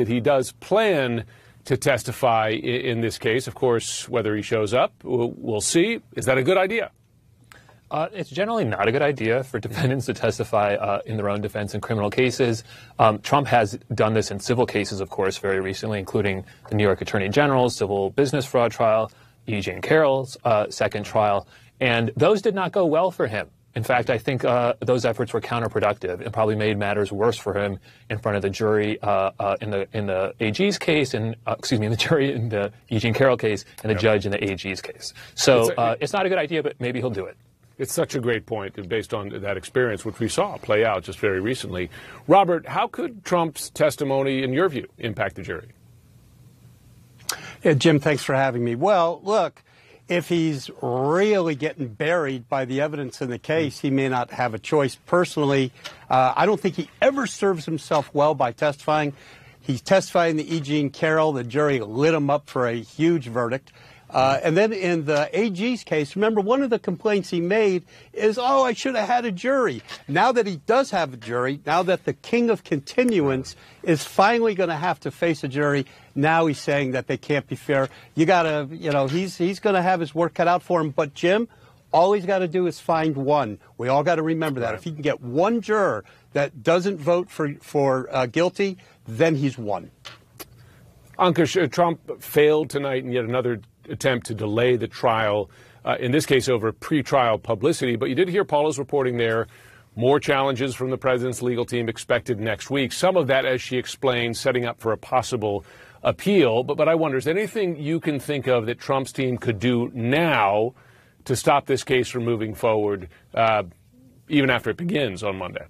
that he does plan to testify in, this case. Of course, whether he shows up, we'll see. Is that a good idea? Uh, it's generally not a good idea for defendants to testify uh, in their own defense in criminal cases. Um, Trump has done this in civil cases, of course, very recently, including the New York Attorney General's civil business fraud trial, E. Jean Carroll's uh, second trial, and those did not go well for him. In fact, I think uh, those efforts were counterproductive and probably made matters worse for him in front of the jury uh, uh, in the in the AG's case, and uh, excuse me, in the jury in the Eugene Carroll case, and the yep. judge in the AG's case. So it's, a, uh, it's not a good idea, but maybe he'll do it. It's such a great point based on that experience, which we saw play out just very recently. Robert, how could Trump's testimony, in your view, impact the jury? Yeah, Jim, thanks for having me. Well, look, if he's really getting buried by the evidence in the case, he may not have a choice. Personally, uh, I don't think he ever serves himself well by testifying. He's testifying the E. Jean Carroll. The jury lit him up for a huge verdict. Uh, and then in the AG's case, remember one of the complaints he made is, oh, I should have had a jury. Now that he does have a jury, now that the king of continuance is finally going to have to face a jury, now he's saying that they can't be fair. You got to, you know, he's, he's going to have his work cut out for him. But, Jim, all he's got to do is find one. We all got to remember that. If he can get one juror that doesn't vote for, for uh, guilty, then he's won. Ankush, uh, Trump failed tonight in yet another attempt to delay the trial, uh, in this case over pretrial publicity. But you did hear Paula's reporting there. More challenges from the president's legal team expected next week. Some of that, as she explained, setting up for a possible appeal. But, but I wonder, is there anything you can think of that Trump's team could do now to stop this case from moving forward, uh, even after it begins on Monday?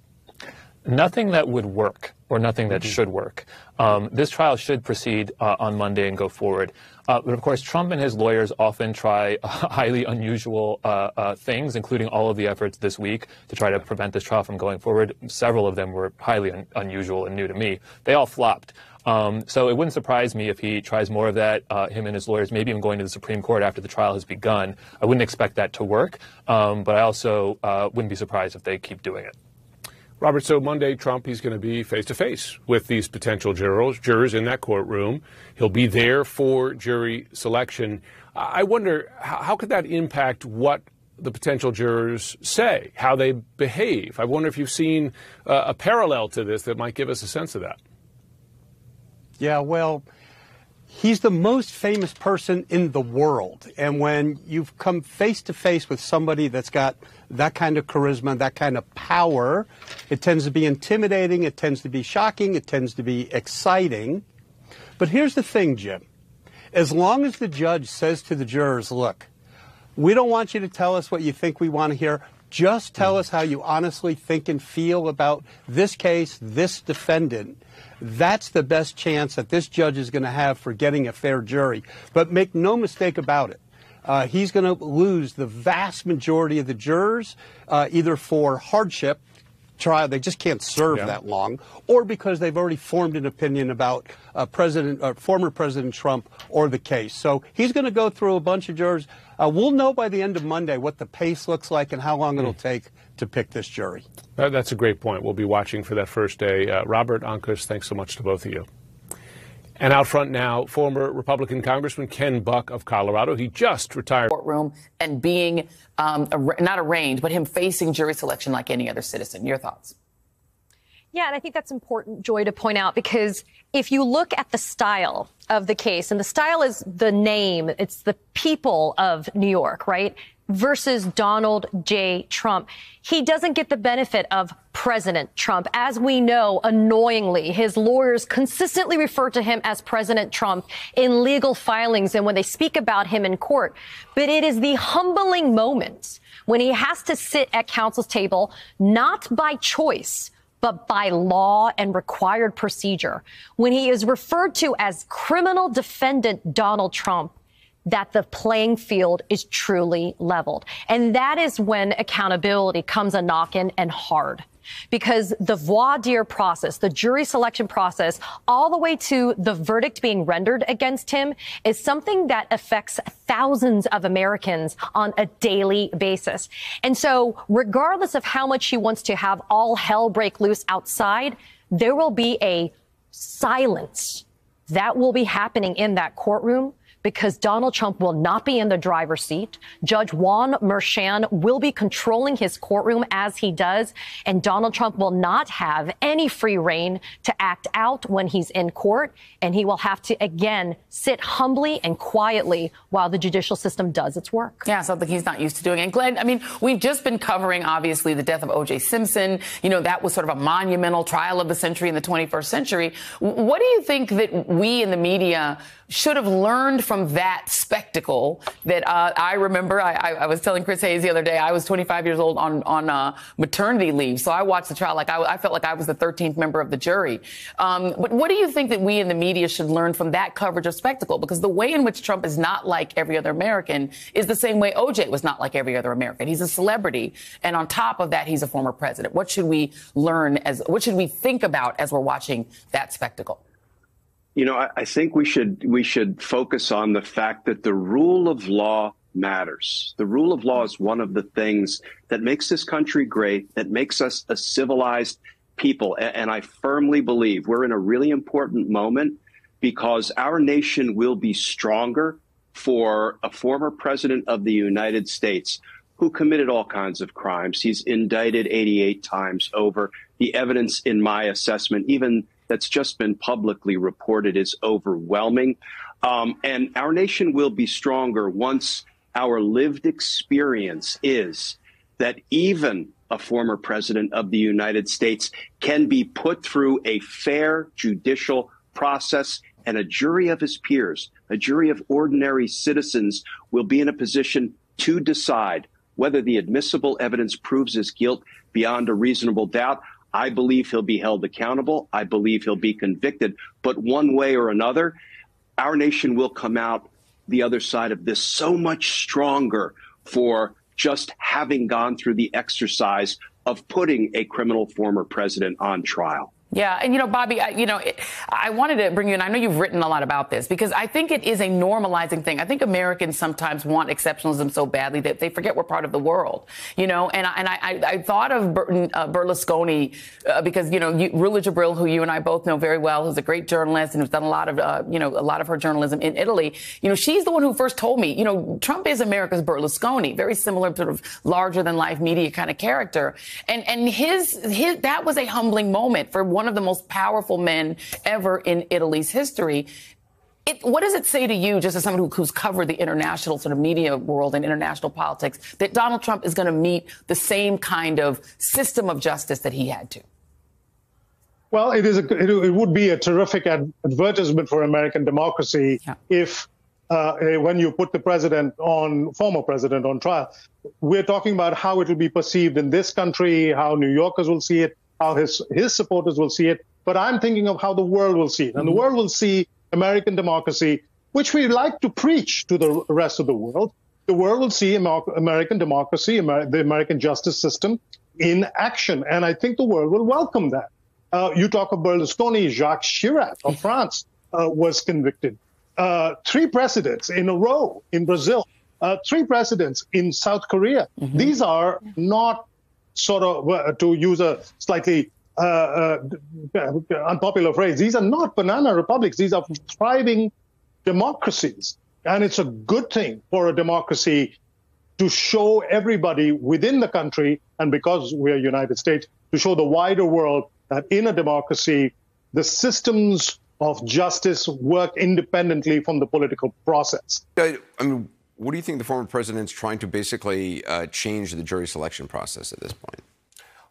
Nothing that would work or nothing that mm-hmm. should work. Um, this trial should proceed uh, on Monday and go forward. Uh, but of course, Trump and his lawyers often try uh, highly unusual uh, uh, things, including all of the efforts this week to try to prevent this trial from going forward. Several of them were highly un- unusual and new to me. They all flopped. Um, so it wouldn't surprise me if he tries more of that, uh, him and his lawyers, maybe even going to the Supreme Court after the trial has begun. I wouldn't expect that to work, um, but I also wouldn't be surprised if they keep doing it. Robert, so Monday, Trump, he's going to be face to face with these potential jurors, jurors in that courtroom. He'll be there for jury selection. I wonder how could that impact what the potential jurors say, how they behave? I wonder if you've seen uh, a parallel to this that might give us a sense of that. Yeah, well, he's the most famous person in the world. And when you've come face to face with somebody that's got that kind of charisma, that kind of power, it tends to be intimidating, it tends to be shocking, it tends to be exciting. But here's the thing, Jim. As long as the judge says to the jurors, look, we don't want you to tell us what you think we want to hear. Just tell us how you honestly think and feel about this case, this defendant. That's the best chance that this judge is going to have for getting a fair jury. But make no mistake about it. Uh, he's going to lose the vast majority of the jurors, uh, either for hardship, trial, they just can't serve yeah. that long, or because they've already formed an opinion about uh, President, uh, former President Trump or the case. So he's going to go through a bunch of jurors. Uh, we'll know by the end of Monday what the pace looks like and how long it'll take to pick this jury. that's a great point. We'll be watching for that first day. Uh, Robert Ankush, thanks so much to both of you. And out front now, former Republican Congressman Ken Buck of Colorado. He just retired. Courtroom and being um, not arraigned, but him facing jury selection like any other citizen. Your thoughts? Yeah, and I think that's important, Joy, to point out because if you look at the style of the case, and the style is the name, it's the people of New York, right? Versus Donald J. Trump. He doesn't get the benefit of President Trump. As we know, annoyingly, his lawyers consistently refer to him as President Trump in legal filings and when they speak about him in court. But it is the humbling moment when he has to sit at counsel's table, not by choice, but by law and required procedure. When he is referred to as criminal defendant Donald Trump, that the playing field is truly leveled. And that is when accountability comes a knocking and hard. Because the voir dire process, the jury selection process, all the way to the verdict being rendered against him is something that affects thousands of Americans on a daily basis. And so regardless of how much he wants to have all hell break loose outside, there will be a silence that will be happening in that courtroom because Donald Trump will not be in the driver's seat. Judge Juan Merchan will be controlling his courtroom as he does, and Donald Trump will not have any free reign to act out when he's in court, and he will have to again sit humbly and quietly while the judicial system does its work. Yeah, something he's not used to doing. And Glenn, I mean, we've just been covering obviously the death of O.J. Simpson. You know, that was sort of a monumental trial of the century in the 21st century. What do you think that we in the media should have learned from that spectacle that uh, I remember. I, I, was telling Chris Hayes the other day, I was 25 years old on, on uh, maternity leave. So I watched the trial like I, I, felt like I was the 13th member of the jury. Um, but what do you think that we in the media should learn from that coverage of spectacle? Because the way in which Trump is not like every other American is the same way OJ was not like every other American. He's a celebrity. And on top of that, he's a former president. What should we learn as, what should we think about as we're watching that spectacle? You know, I, I think we should we should focus on the fact that the rule of law matters. The rule of law is one of the things that makes this country great, that makes us a civilized people. And I firmly believe we're in a really important moment because our nation will be stronger for a former president of the United States who committed all kinds of crimes. He's indicted 88 times over. The evidence in my assessment, even that's just been publicly reported is overwhelming. Um, and our nation will be stronger once our lived experience is that even a former president of the United States can be put through a fair judicial process and a jury of his peers, a jury of ordinary citizens will be in a position to decide whether the admissible evidence proves his guilt beyond a reasonable doubt. I believe he'll be held accountable. I believe he'll be convicted. But one way or another, our nation will come out the other side of this so much stronger for just having gone through the exercise of putting a criminal former president on trial. Yeah, and you know, Bobby, I, you know, I wanted to bring you in. I know you've written a lot about this because I think it is a normalizing thing. I think Americans sometimes want exceptionalism so badly that they forget we're part of the world. You know, and I, and I, I thought of uh, Berlusconi uh, because you know, you, Rula Jebreal, who you and I both know very well, who's a great journalist and who's done a lot of uh, you know a lot of her journalism in Italy. You know, she's the one who first told me, you know, Trump is America's Berlusconi, very similar sort of larger than life media kind of character, and and his his that was a humbling moment for one one of the most powerful men ever in Italy's history. It, what does it say to you, just as someone who, who's covered the international sort of media world and international politics, that Donald Trump is going to meet the same kind of system of justice that he had to? Well, it is. A, it, it, would be a terrific ad- advertisement for American democracy yeah. if, uh, when you put the president on, former president on trial, we're talking about how it will be perceived in this country, how New Yorkers will see it, how his his supporters will see it, but I'm thinking of how the world will see it, and the mm-hmm. world will see American democracy, which we like to preach to the rest of the world. The world will see American democracy, the American justice system in action, and I think the world will welcome that. Uh, you talk of Berlusconi, Jacques Chirac of France uh, was convicted. Uh, three presidents in a row in Brazil, uh, three presidents in South Korea. Mm-hmm. These are not sort of, uh, to use a slightly uh, uh, unpopular phrase, these are not banana republics. These are thriving democracies. And it's a good thing for a democracy to show everybody within the country, and because we are United States, to show the wider world that in a democracy, the systems of justice work independently from the political process. I mean, what do you think the former president's trying to basically uh, change the jury selection process at this point?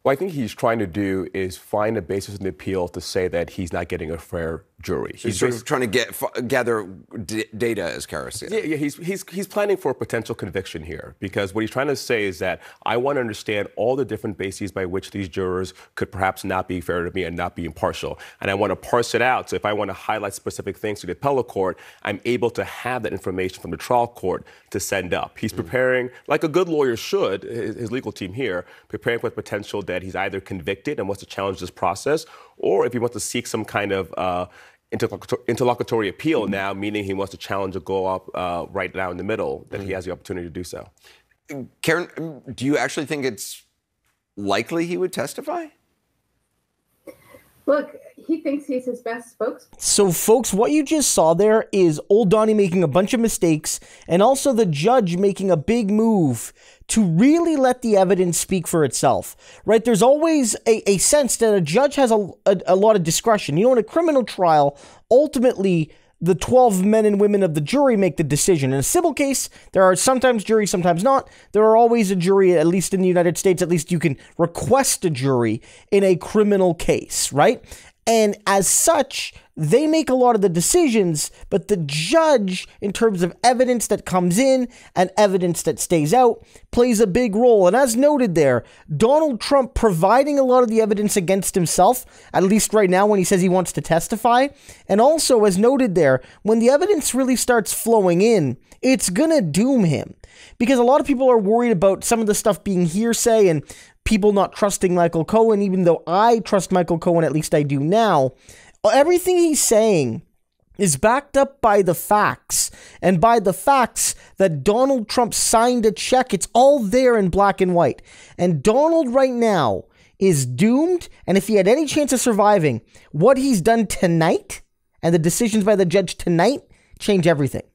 What I think he's trying to do is find a basis in the appeal to say that he's not getting a fair jury. He's, sort of trying to get gather d- data, as Kara said. Yeah, yeah. He's he's he's planning for a potential conviction here because what he's trying to say is that I want to understand all the different bases by which these jurors could perhaps not be fair to me and not be impartial, and I want to parse it out. So if I want to highlight specific things to the appellate court, I'm able to have that information from the trial court to send up. He's mm preparing, like a good lawyer should, his, his legal team here, preparing for the potential that he's either convicted and wants to challenge this process, or if he wants to seek some kind of uh, interlocutory appeal now, meaning he wants to challenge a go up uh, right now in the middle, that mm-hmm. he has the opportunity to do so. Karen, um, do you actually think it's likely he would testify? Look, he thinks he's his best spokesman. So, folks, what you just saw there is Old Donnie making a bunch of mistakes and also the judge making a big move to really let the evidence speak for itself, right? There's always a, a sense that a judge has a, a, a lot of discretion. You know, in a criminal trial, ultimately, the 12 men and women of the jury make the decision. In a civil case, there are sometimes juries, sometimes not. There are always a jury, at least in the United States, at least you can request a jury in a criminal case, right? And as such, they make a lot of the decisions, but the judge, in terms of evidence that comes in and evidence that stays out, plays a big role. And as noted there, Donald Trump providing a lot of the evidence against himself, at least right now when he says he wants to testify. And also, as noted there, when the evidence really starts flowing in, it's going to doom him. Because a lot of people are worried about some of the stuff being hearsay and people not trusting Michael Cohen, even though I trust Michael Cohen, at least I do now everything he's saying is backed up by the facts and by the facts that Donald Trump signed a check. It's all there in black and white. And Donald right now is doomed. And if he had any chance of surviving, what he's done tonight and the decisions by the judge tonight change everything.